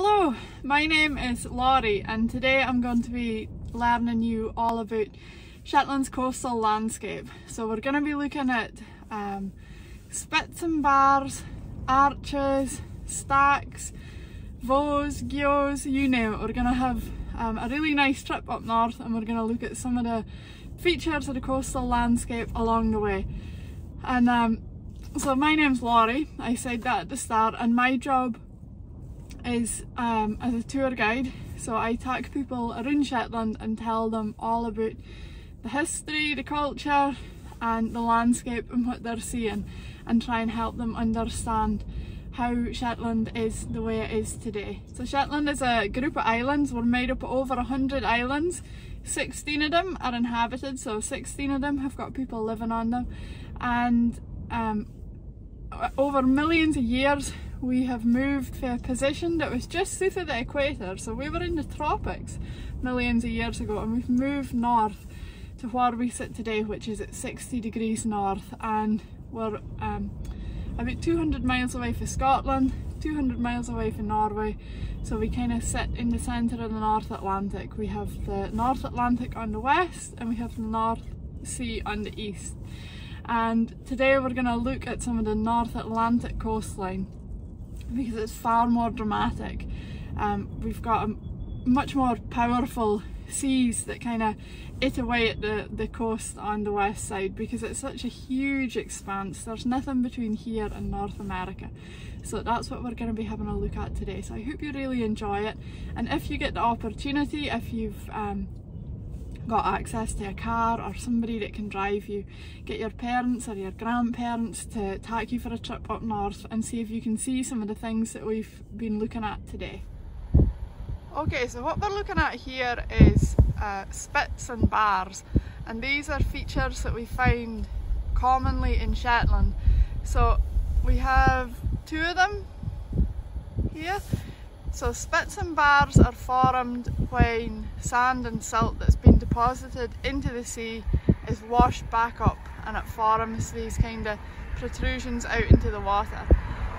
Hello, my name is Laurie and today I'm going to be learning you all about Shetland's coastal landscape. So we're going to be looking at um, spits and bars, arches, stacks, voes, geos, you name it. We're going to have um, a really nice trip up north and we're going to look at some of the features of the coastal landscape along the way. And um, so my name's Laurie, I said that at the start and my job is um, as a tour guide. So I take people around Shetland and tell them all about the history, the culture and the landscape and what they're seeing and try and help them understand how Shetland is the way it is today. So Shetland is a group of islands, we're made up of over 100 islands, 16 of them are inhabited, so 16 of them have got people living on them and um, over millions of years we have moved for a position that was just south of the equator. So we were in the tropics millions of years ago and we've moved north to where we sit today, which is at 60 degrees north. And we're um, about 200 miles away from Scotland, 200 miles away from Norway. So we kind of sit in the centre of the North Atlantic. We have the North Atlantic on the west and we have the North Sea on the east. And today we're going to look at some of the North Atlantic coastline because it's far more dramatic. Um, we've got a much more powerful seas that kind of eat away at the, the coast on the west side because it's such a huge expanse. There's nothing between here and North America. So that's what we're going to be having a look at today. So I hope you really enjoy it. And if you get the opportunity, if you've um, got access to a car or somebody that can drive you, get your parents or your grandparents to take you for a trip up north and see if you can see some of the things that we've been looking at today. Okay, so what we're looking at here is uh, spits and bars and these are features that we find commonly in Shetland. So we have two of them here so spits and bars are formed when sand and silt that's been deposited into the sea is washed back up and it forms these kind of protrusions out into the water.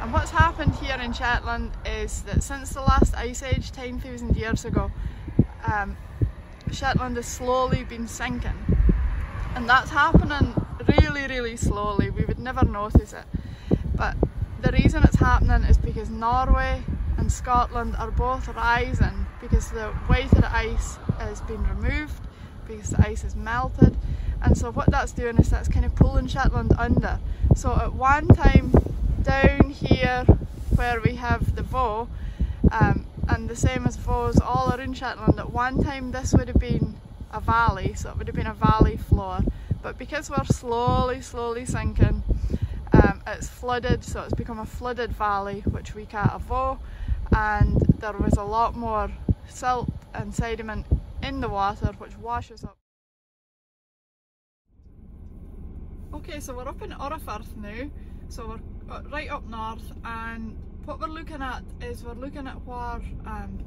And what's happened here in Shetland is that since the last ice age 10,000 years ago, um, Shetland has slowly been sinking. And that's happening really, really slowly. We would never notice it. But the reason it's happening is because Norway and Scotland are both rising because the weight of the ice has been removed because the ice has melted. And so what that's doing is that's kind of pulling Shetland under. So at one time down here where we have the voe um, and the same as voes all around Shetland, at one time this would have been a valley, so it would have been a valley floor. But because we're slowly slowly sinking um, it's flooded so it's become a flooded valley which we call a voe. And there was a lot more silt and sediment in the water which washes up. Okay, so we're up in Urafirth now, so we're uh, right up north and what we're looking at is we're looking at where um,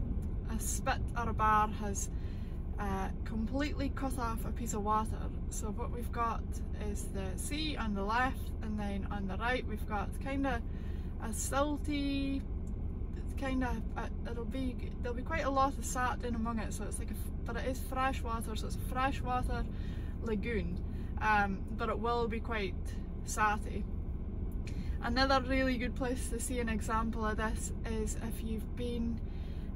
a spit or a bar has uh, completely cut off a piece of water. So what we've got is the sea on the left and then on the right we've got kind of a silty kind of uh, it'll be there'll be quite a lot of sat in among it so it's like a, but it is fresh water so it's a freshwater lagoon. Um, but it will be quite satty. Another really good place to see an example of this is if you've been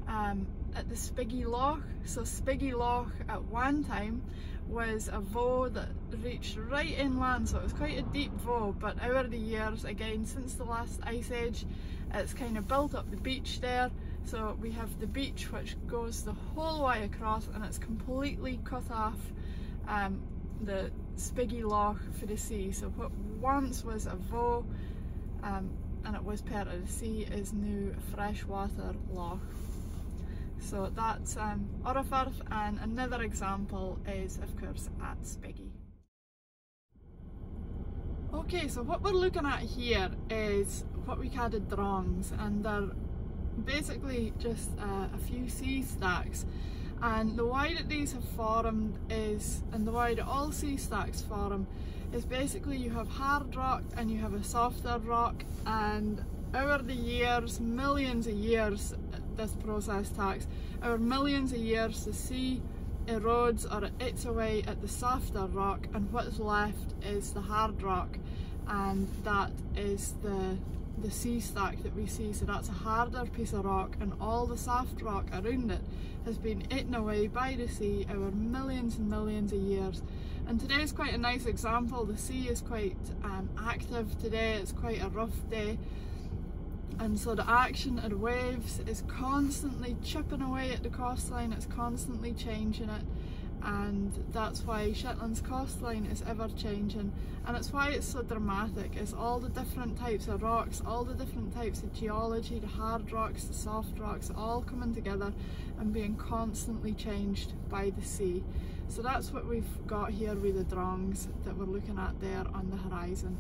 um, at the Spiggie Loch. So Spiggie Loch at one time was a voe that reached right inland so it was quite a deep voe but over the years again since the last ice age it's kind of built up the beach there so we have the beach which goes the whole way across and it's completely cut off um, the Spiggie Loch for the sea so what once was a voe um, and it was part of the sea is now freshwater loch. So that's um, and another example is of course at Spiggie. Okay, so what we're looking at here is what we call the drongs and they're basically just uh, a few sea stacks and the way that these have formed is, and the way that all sea stacks form is basically you have hard rock and you have a softer rock and over the years, millions of years, this process takes, Over millions of years the sea erodes or it eats away at the softer rock and what's left is the hard rock and that is the the sea stack that we see. So that's a harder piece of rock and all the soft rock around it has been eaten away by the sea over millions and millions of years. And today is quite a nice example. The sea is quite um, active today. It's quite a rough day and so the action of the waves is constantly chipping away at the coastline it's constantly changing it. And that's why Shetland's coastline is ever changing. And it's why it's so dramatic. It's all the different types of rocks all the different types of geology the hard rocks the soft rocks all coming together and being constantly changed by the sea. So that's what we've got here with the drongs that we're looking at there on the horizon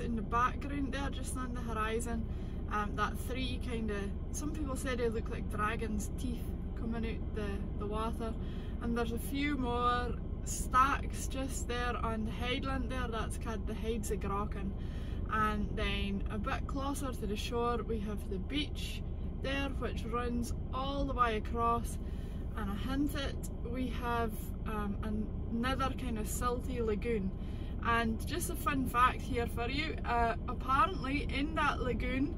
in the background there just on the horizon. Um, that three kind of some people say they look like dragon's teeth coming out the, the water. And there's a few more stacks just there on the headland there that's called the Heids of Grocken and then a bit closer to the shore we have the beach there which runs all the way across. And I hint it we have um, another kind of silty lagoon and just a fun fact here for you, uh, apparently in that lagoon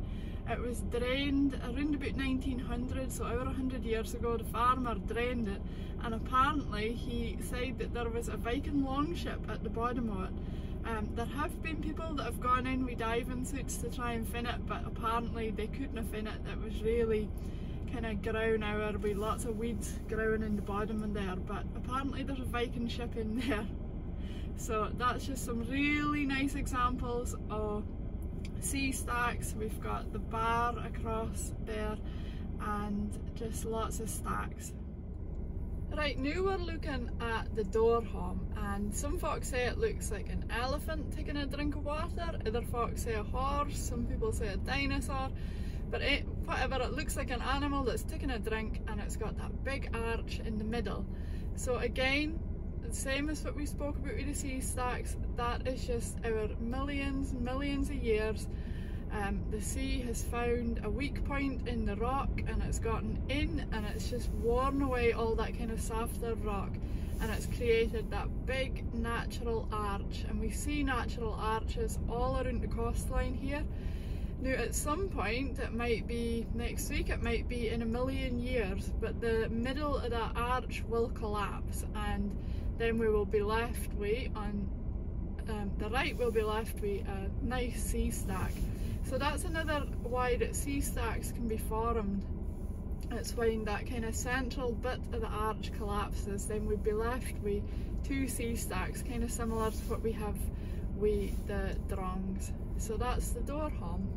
it was drained around about 1900, so over 100 years ago the farmer drained it. And apparently he said that there was a Viking longship at the bottom of it. Um, there have been people that have gone in with diving suits to try and fin it but apparently they couldn't have fin it, it was really kind of grown over with lots of weeds growing in the bottom in there. But apparently there's a Viking ship in there so that's just some really nice examples of sea stacks. We've got the bar across there and just lots of stacks. Right, now we're looking at the Dore Holm and some folks say it looks like an elephant taking a drink of water, other folks say a horse, some people say a dinosaur, but it, whatever, it looks like an animal that's taking a drink and it's got that big arch in the middle. So again, same as what we spoke about with the sea stacks, that is just our millions, millions of years. Um, the sea has found a weak point in the rock and it's gotten in and it's just worn away all that kind of softer rock and it's created that big natural arch and we see natural arches all around the coastline here. Now at some point, it might be next week, it might be in a million years, but the middle of that arch will collapse and then we will be left with on um, the right we'll be left with a nice sea stack. So that's another why that sea stacks can be formed. It's when that kind of central bit of the arch collapses then we'd be left with two sea stacks kind of similar to what we have with the drongs. So that's the Dore Holm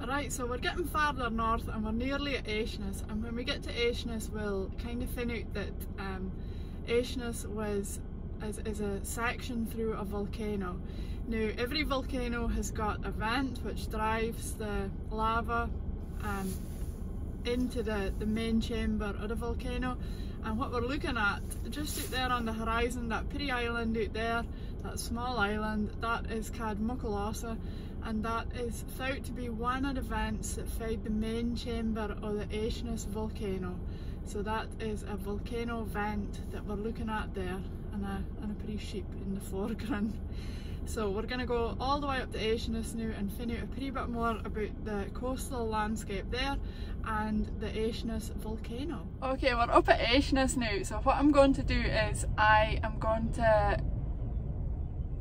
Alright, so we're getting farther north and we're nearly at Eshaness and when we get to Eshaness we'll kind of find out that um, Eshaness was is, a section through a volcano. Now every volcano has got a vent which drives the lava um, into the, the main chamber of the volcano and what we're looking at just out there on the horizon, that pretty island out there, that small island, that is called Muckle Ossa and that is thought to be one of the vents that fed the main chamber of the Eshaness volcano. So that is a volcano vent that we're looking at there and a, and a pretty sheep in the foreground. So we're going to go all the way up to Eshaness now and find out a pretty bit more about the coastal landscape there and the Eshaness volcano. Okay, we're up at Eshaness now, so what I'm going to do is I am going to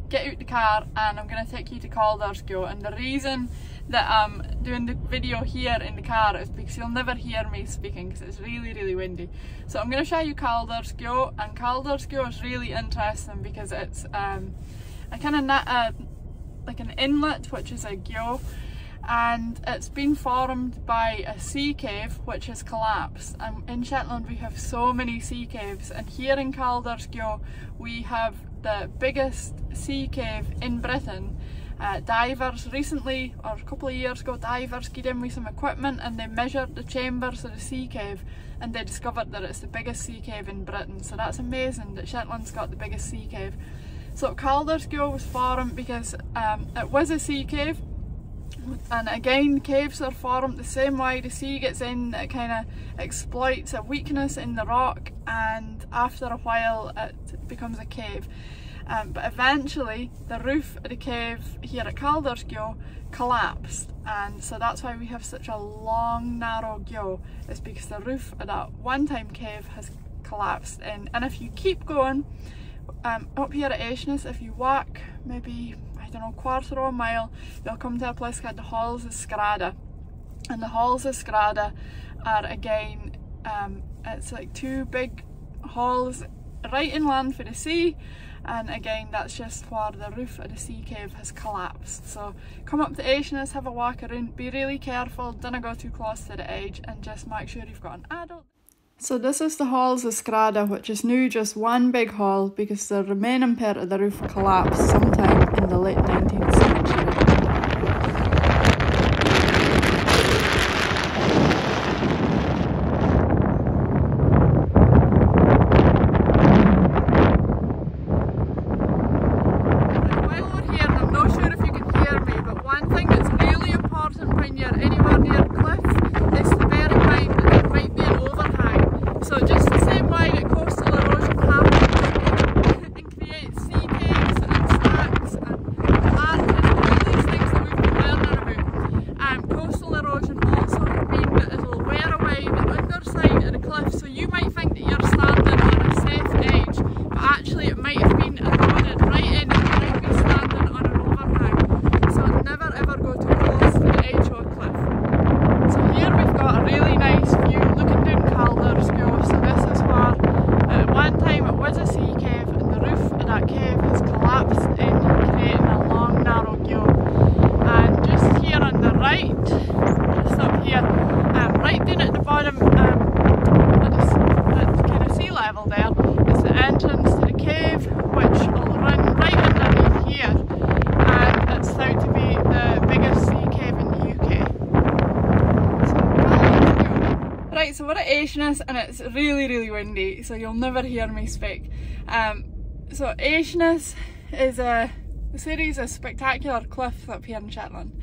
get out the car and I'm going to take you to Calder's Geo and the reason that I'm doing the video here in the car is because you'll never hear me speaking because it's really really windy. So I'm going to show you Calder's Geo and Calder's Geo is really interesting because it's um, a kind of uh, like an inlet which is a geo and it's been formed by a sea cave which has collapsed and in Shetland we have so many sea caves and here in Calder's Geo we have the biggest sea cave in Britain. Uh, divers recently, or a couple of years ago, divers got in with some equipment and they measured the chambers of the sea cave and they discovered that it's the biggest sea cave in Britain. So that's amazing that Shetland's got the biggest sea cave. So Caldersgill was formed because um, it was a sea cave and again caves are formed the same way. The sea gets in it kind of exploits a weakness in the rock and after a while it becomes a cave. Um, but eventually the roof of the cave here at Caldersgill collapsed. And so that's why we have such a long narrow gill is because the roof of that one time cave has collapsed. In and if you keep going um, up here at Eshaness if you walk maybe don't know quarter of a mile you'll come to a place called the Halls of Scraada and the Halls of Scraada are again um, it's like two big halls right inland for the sea. And again that's just where the roof of the sea cave has collapsed. So come up to Eshaness, have a walk around, be really careful, don't go too close to the edge and just make sure you've got an adult. So this is the halls of Scraada which is now just one big hall because the remaining part of the roof collapsed sometime in the late 19th century. Right, so we're at Eshaness and it's really, really windy, so you'll never hear me speak. Um, so Eshaness is a, series of spectacular cliffs up here in Shetland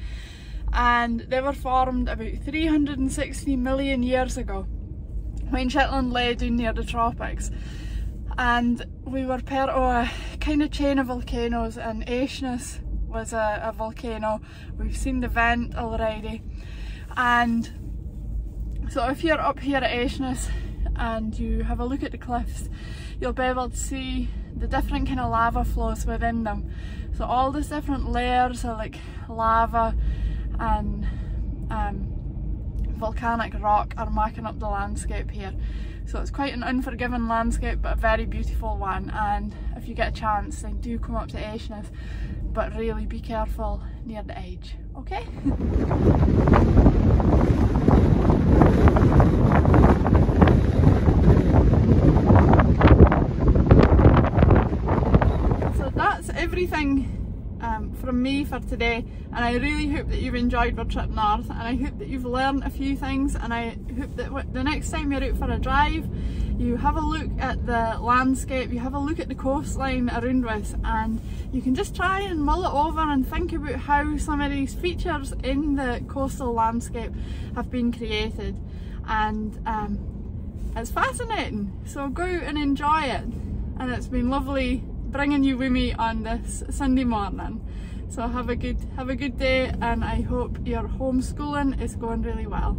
and they were formed about 360 million years ago when Shetland lay down near the tropics and we were part of a kind of chain of volcanoes and Eshaness was a, a volcano. We've seen the vent already and so if you're up here at Eshaness and you have a look at the cliffs, you'll be able to see the different kind of lava flows within them. So all these different layers of like lava and um, volcanic rock are marking up the landscape here. So it's quite an unforgiving landscape but a very beautiful one and if you get a chance then do come up to Eshaness but really be careful near the edge, okay? everything um, from me for today and I really hope that you've enjoyed our trip north and I hope that you've learned a few things and I hope that the next time you're out for a drive you have a look at the landscape, you have a look at the coastline around us and you can just try and mull it over and think about how some of these features in the coastal landscape have been created. And um, it's fascinating. So go out and enjoy it. And it's been lovely bringing you with me on this Sunday morning. So have a good have a good day and I hope your homeschooling is going really well.